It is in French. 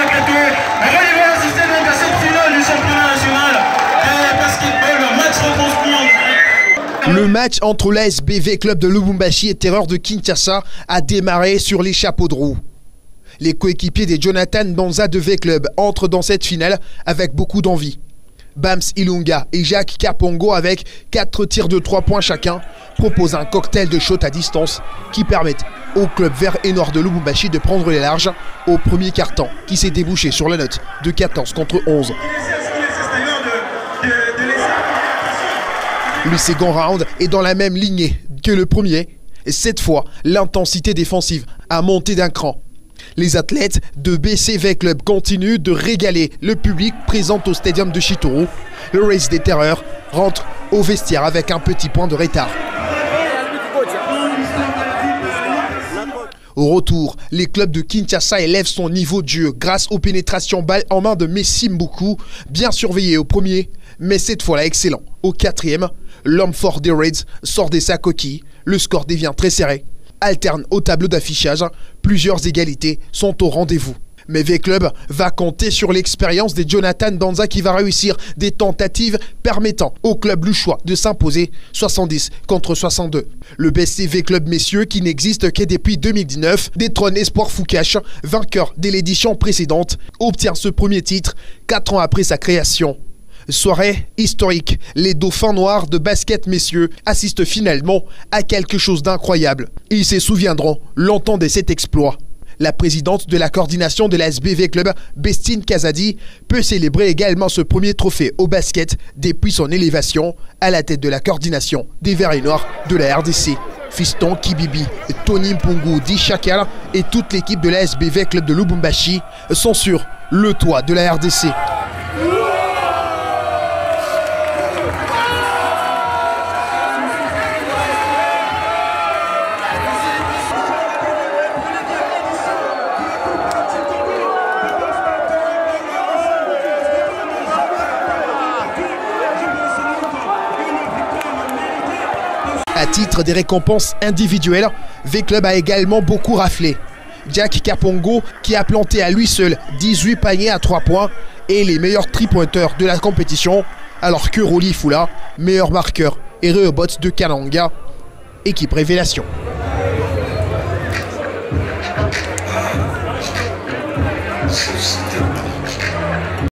De basketball, match. Le match entre l'ASBV Club de Lubumbashi et Terreur de Kinshasa a démarré sur les chapeaux de roue. Les coéquipiers des Jonathan Banza de V-Club entrent dans cette finale avec beaucoup d'envie. Bams Ilunga et Jacques Kapongo avec 4 tirs de 3 points chacun proposent un cocktail de shot à distance qui permettent au club vert et noir de Lubumbashi de prendre les larges au premier quart-temps qui s'est débouché sur la note de 14 contre 11. Le second round est dans la même lignée que le premier. Et cette fois, l'intensité défensive a monté d'un cran. Les athlètes de BCV Club continuent de régaler le public présent au stadium de Chitoro. Le Race des Terreurs rentre au vestiaire avec un petit point de retard. Au retour, les clubs de Kinshasa élèvent son niveau de jeu grâce aux pénétrations balles en main de Messi Mboukou, bien surveillé au premier, mais cette fois-là excellent. Au quatrième, l'homme fort des Raids sort de sa coquille, le score devient très serré. Alterne au tableau d'affichage, plusieurs égalités sont au rendez-vous. Mais V-Club va compter sur l'expérience des Jonathan Danza qui va réussir des tentatives permettant au club louchois de s'imposer 70 contre 62. Le BCV Club messieurs qui n'existe que depuis 2019 détrône Espoir Foucache, vainqueur dès l'édition précédente, obtient ce premier titre 4 ans après sa création. Soirée historique, les dauphins noirs de basket messieurs assistent finalement à quelque chose d'incroyable. Ils se souviendront longtemps de cet exploit. La présidente de la coordination de la SBV Club, Bestine Kazadi, peut célébrer également ce premier trophée au basket depuis son élévation à la tête de la coordination des Verts et Noirs de la RDC. Fiston Kibibi, Tony Mpungu, Di Chakal et toute l'équipe de la SBV Club de Lubumbashi sont sur le toit de la RDC. À titre des récompenses individuelles, V-Club a également beaucoup raflé. Jack Capongo, qui a planté à lui seul 18 paniers à 3 points, et les meilleurs tri-pointeurs de la compétition, alors que Rolly Fula, meilleur marqueur, et Rehobots de Kananga, équipe révélation. So